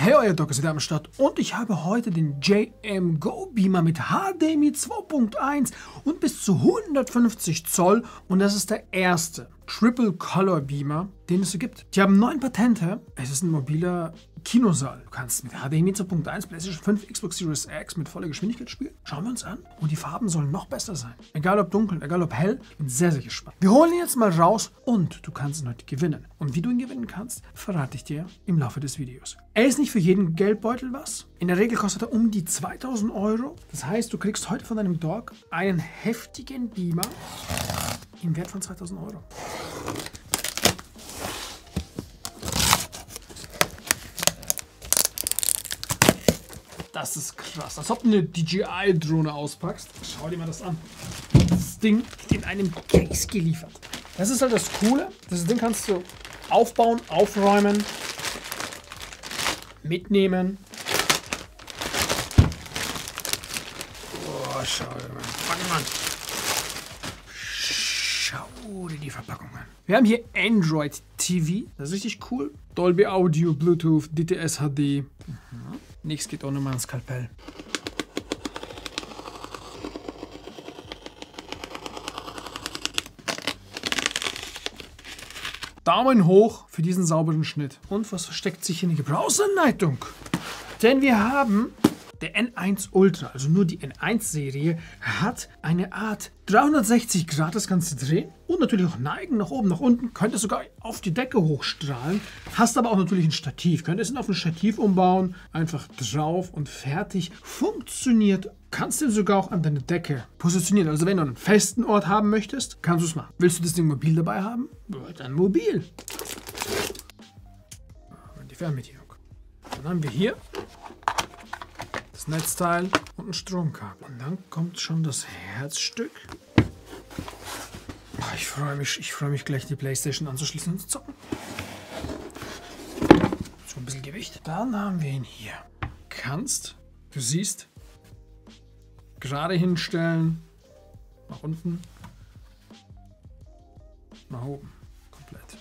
Hey, euer Doc ist wieder am Start und ich habe heute den JM Go Beamer mit HDMI 2.1 und bis zu 150 Zoll. Und das ist der erste Triple Color Beamer, den es so gibt. Die haben neun Patente. Es ist ein mobiler Kinosaal. Du kannst mit HDMI 2.1 PlayStation 5, Xbox Series X mit voller Geschwindigkeit spielen. Schauen wir uns an. Und die Farben sollen noch besser sein. Egal ob dunkel, egal ob hell. Ich bin sehr, sehr gespannt. Wir holen ihn jetzt mal raus und du kannst ihn heute gewinnen. Und wie du ihn gewinnen kannst, verrate ich dir im Laufe des Videos. Er ist nicht für jeden Geldbeutel was. In der Regel kostet er um die 2000 Euro. Das heißt, du kriegst heute von deinem Dog einen heftigen Beamer im Wert von 2000 Euro. Das ist krass. Als ob du eine DJI-Drohne auspackst. Schau dir mal das an. Das Ding in einem Case geliefert. Das ist halt das Coole. Das Ding kannst du aufbauen, aufräumen, mitnehmen. Oh, schau dir mal. Fang mal. Schau dir die Verpackung an. Wir haben hier Android TV. Das ist richtig cool. Dolby Audio, Bluetooth, DTS HD. Mhm. Nichts geht ohne mein Skalpell. Daumen hoch für diesen sauberen Schnitt. Und was versteckt sich in der Gebrauchsanleitung? Denn wir haben der N1 Ultra, also nur die N1-Serie, hat eine Art 360 Grad das Ganze drehen und natürlich auch neigen nach oben, nach unten. Könnte sogar auf die Decke hochstrahlen. Hast aber auch natürlich ein Stativ. Könntest ihn auf ein Stativ umbauen, einfach drauf und fertig. Funktioniert. Kannst du sogar auch an deine Decke positionieren. Also wenn du einen festen Ort haben möchtest, kannst du es machen. Willst du das Ding mobil dabei haben? Dann mobil. Die Fernbedienung. Dann haben wir hier Netzteil und ein Stromkabel. Und dann kommt schon das Herzstück. Ah, ich freue mich, ich freue mich gleich die Playstation anzuschließen und zu zocken. So ein bisschen Gewicht. Dann haben wir ihn hier. Kannst, du siehst, gerade hinstellen, nach unten, nach oben, komplett.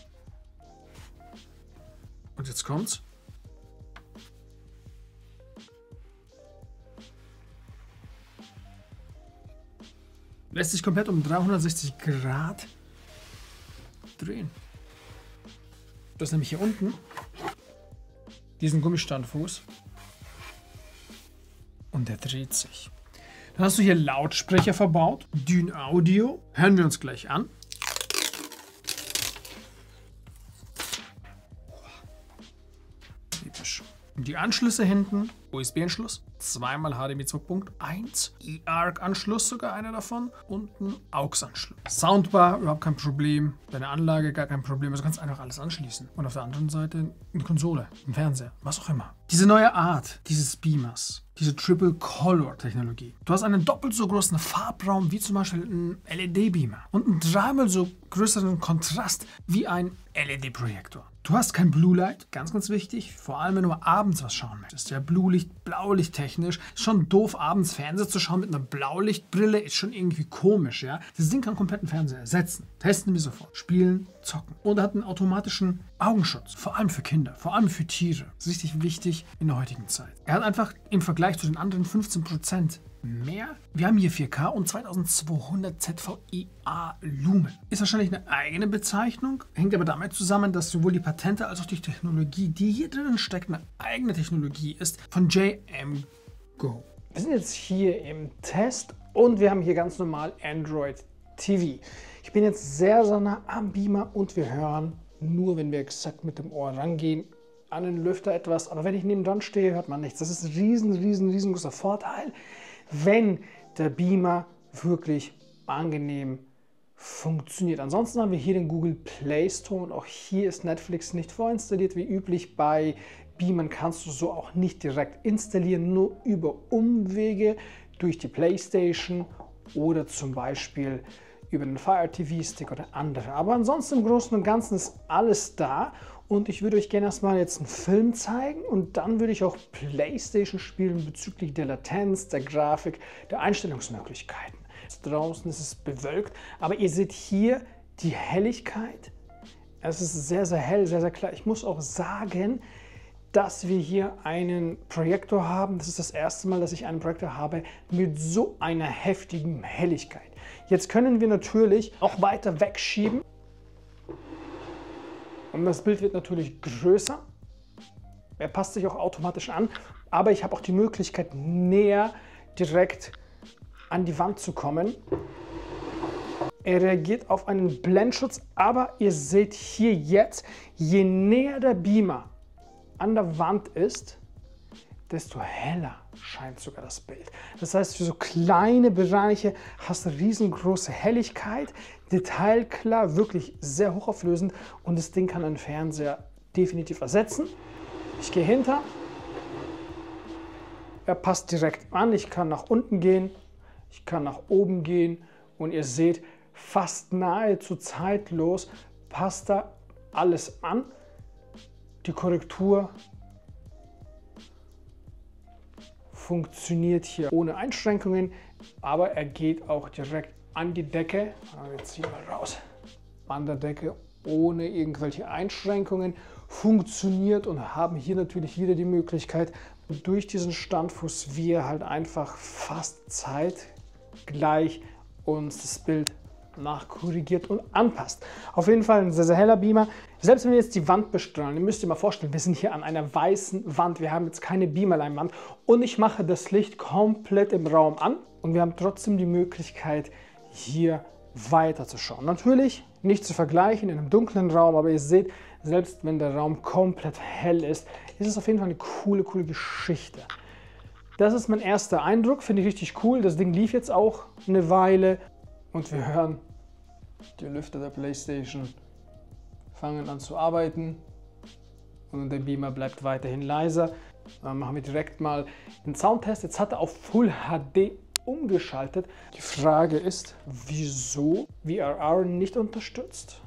Und jetzt kommt's. Lässt sich komplett um 360 Grad drehen. Du hast nämlich hier unten. Diesen Gummistandfuß und der dreht sich. Dann hast du hier Lautsprecher verbaut, Dyn Audio, hören wir uns gleich an. Die Anschlüsse hinten, USB-Anschluss, zweimal HDMI 2.1, eARC-Anschluss sogar einer davon und ein AUX-Anschluss. Soundbar, überhaupt kein Problem. Deine Anlage, gar kein Problem. Also kannst einfach alles anschließen. Und auf der anderen Seite eine Konsole, ein Fernseher, was auch immer. Diese neue Art dieses Beamers, diese Triple Color Technologie. Du hast einen doppelt so großen Farbraum wie zum Beispiel ein LED-Beamer und einen dreimal so größeren Kontrast wie ein LED-Projektor. Du hast kein Blue Light, ganz, ganz wichtig, vor allem wenn du abends was schauen möchtest. Ja, Blue-Licht, Blaulicht technisch, ist schon doof, abends Fernseher zu schauen mit einer Blaulichtbrille, ist schon irgendwie komisch, ja. Das Ding kann kompletten Fernseher ersetzen. Testen wir sofort. Spielen, zocken. Und hat einen automatischen Augenschutz, vor allem für Kinder, vor allem für Tiere. Das ist richtig wichtig in der heutigen Zeit. Er hat einfach im Vergleich zu den anderen 15% mehr. Wir haben hier 4K und 2200 ZVIA Lumen. Ist wahrscheinlich eine eigene Bezeichnung, hängt aber damit zusammen, dass sowohl die Patente als auch die Technologie, die hier drin steckt, eine eigene Technologie ist von JM Go. Wir sind jetzt hier im Test und wir haben hier ganz normal Android TV. Ich bin jetzt sehr, sehr nah am Beamer und wir hören nur, wenn wir exakt mit dem Ohr rangehen, an den Lüfter etwas. Aber wenn ich neben dran stehe, hört man nichts. Das ist ein riesen, riesen, riesengroßer Vorteil wenn der Beamer wirklich angenehm funktioniert. Ansonsten haben wir hier den Google Play Store und auch hier ist Netflix nicht vorinstalliert. Wie üblich bei Beamern kannst du so auch nicht direkt installieren, nur über Umwege durch die PlayStation oder zum Beispiel über den Fire TV Stick oder andere. Aber ansonsten im Großen und Ganzen ist alles da und ich würde euch gerne erstmal jetzt einen Film zeigen und dann würde ich auch PlayStation spielen bezüglich der Latenz, der Grafik, der Einstellungsmöglichkeiten. Draußen ist es bewölkt, aber ihr seht hier die Helligkeit. Es ist sehr, sehr hell, sehr, sehr klar. Ich muss auch sagen, dass wir hier einen Projektor haben. Das ist das erste Mal, dass ich einen Projektor habe mit so einer heftigen Helligkeit. Jetzt können wir natürlich auch weiter wegschieben. Und das Bild wird natürlich größer. Er passt sich auch automatisch an, aber ich habe auch die Möglichkeit, näher direkt an die Wand zu kommen. Er reagiert auf einen Blendschutz, aber ihr seht hier jetzt, je näher der Beamer an der Wand ist, desto heller scheint sogar das Bild. Das heißt, für so kleine Bereiche hast du riesengroße Helligkeit, detailklar, wirklich sehr hochauflösend und das Ding kann einen Fernseher definitiv ersetzen. Ich gehe hinter, er passt direkt an, ich kann nach unten gehen, ich kann nach oben gehen und ihr seht, fast nahezu zeitlos passt da alles an. Die Korrektur funktioniert hier ohne Einschränkungen, aber er geht auch direkt an die Decke. Wir ziehen mal raus. An der Decke ohne irgendwelche Einschränkungen funktioniert und haben hier natürlich wieder die Möglichkeit, durch diesen Standfuß wir halt einfach fast zeitgleich uns das Bild nachkorrigiert und anpasst. Auf jeden Fall ein sehr, sehr heller Beamer. Selbst wenn wir jetzt die Wand bestrahlen, ihr müsst ihr mal vorstellen, wir sind hier an einer weißen Wand, wir haben jetzt keine Beamerleinwand und ich mache das Licht komplett im Raum an und wir haben trotzdem die Möglichkeit, hier weiterzuschauen. Natürlich nicht zu vergleichen in einem dunklen Raum, aber ihr seht, selbst wenn der Raum komplett hell ist, ist es auf jeden Fall eine coole, coole Geschichte. Das ist mein erster Eindruck, finde ich richtig cool. Das Ding lief jetzt auch eine Weile und wir hören die Lüfter der Playstation fangen an zu arbeiten und der Beamer bleibt weiterhin leiser. Dann machen wir direkt mal den Soundtest. Jetzt hat er auf Full HD umgeschaltet. Die Frage ist, wieso VRR nicht unterstützt?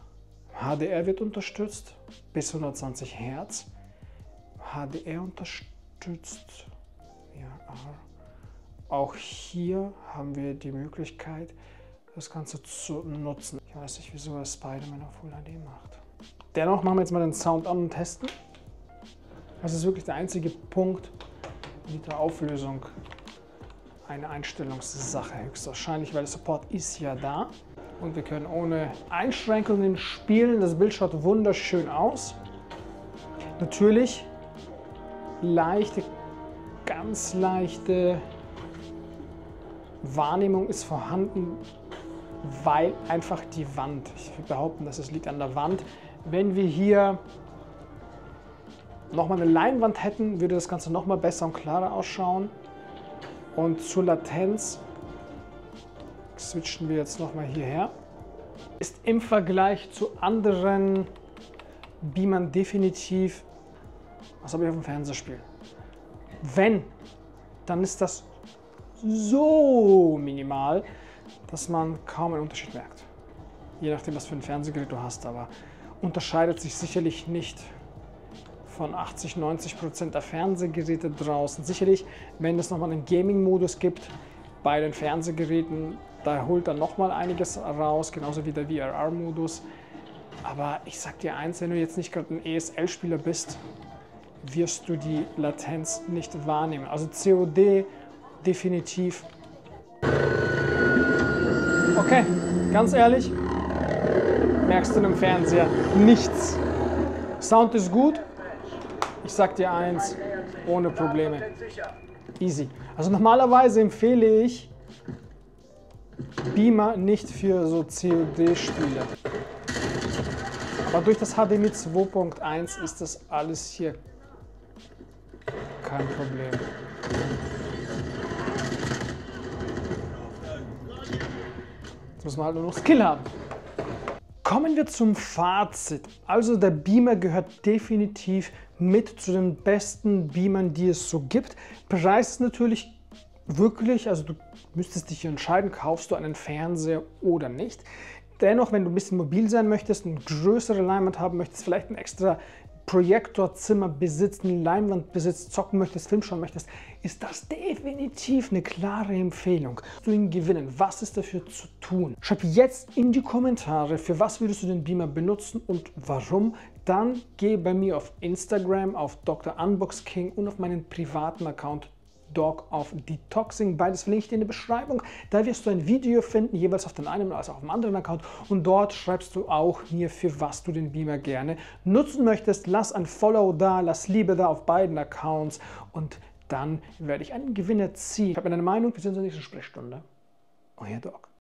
HDR wird unterstützt bis 120 Hertz. HDR unterstützt VRR. Auch hier haben wir die Möglichkeit, das Ganze zu nutzen. Ich weiß nicht, wieso er Spider-Man auf Full HD macht. Dennoch machen wir jetzt mal den Sound an und testen. Das ist wirklich der einzige Punkt mit der Auflösung. Eine Einstellungssache höchstwahrscheinlich, weil der Support ist ja da. Und wir können ohne Einschränkungen spielen. Das Bild schaut wunderschön aus. Natürlich leichte, ganz leichte Wahrnehmung ist vorhanden weil einfach die Wand, ich will behaupten, dass es liegt an der Wand. Wenn wir hier nochmal eine Leinwand hätten, würde das Ganze nochmal besser und klarer ausschauen. Und zur Latenz switchen wir jetzt nochmal hierher. Ist im Vergleich zu anderen Beamern definitiv, was habe ich auf dem Fernseher spielen. Wenn, dann ist das so minimal, dass man kaum einen Unterschied merkt. Je nachdem, was für ein Fernsehgerät du hast, aber unterscheidet sich sicherlich nicht von 80, 90 Prozent der Fernsehgeräte draußen. Sicherlich, wenn es nochmal einen Gaming-Modus gibt bei den Fernsehgeräten, da holt dann nochmal einiges raus, genauso wie der VRR-Modus. Aber ich sag dir eins, wenn du jetzt nicht gerade ein ESL-Spieler bist, wirst du die Latenz nicht wahrnehmen. Also COD definitiv Okay, ganz ehrlich, merkst du im Fernseher nichts. Sound ist gut. Ich sag dir eins, ohne Probleme. Easy. Also normalerweise empfehle ich Beamer nicht für so COD-Spiele. Aber durch das HDMI 2.1 ist das alles hier kein Problem. Jetzt muss man halt nur noch Skill haben. Kommen wir zum Fazit. Also der Beamer gehört definitiv mit zu den besten Beamern, die es so gibt. Preis ist natürlich wirklich, also du müsstest dich entscheiden, kaufst du einen Fernseher oder nicht. Dennoch, wenn du ein bisschen mobil sein möchtest, eine größere Leinwand haben möchtest, vielleicht ein extra Projektorzimmer besitzt, eine Leinwand besitzt, zocken möchtest, Film schauen möchtest, ist das definitiv eine klare Empfehlung. Du ihn gewinnen. Was ist dafür zu tun? Schreib jetzt in die Kommentare, für was würdest du den Beamer benutzen und warum. dann geh bei mir auf Instagram, auf Dr. Unbox King und auf meinen privaten Account Dog of Detoxing. Beides verlinke ich dir in der Beschreibung. Da wirst du ein Video finden, jeweils auf dem einen als auch auf dem anderen Account. Und dort schreibst du auch mir, für was du den Beamer gerne nutzen möchtest. Lass ein Follow da, lass Liebe da auf beiden Accounts und dann werde ich einen Gewinner ziehen. Ich habe eine Meinung, wir sehen uns in der nächsten Sprechstunde. Euer Dog.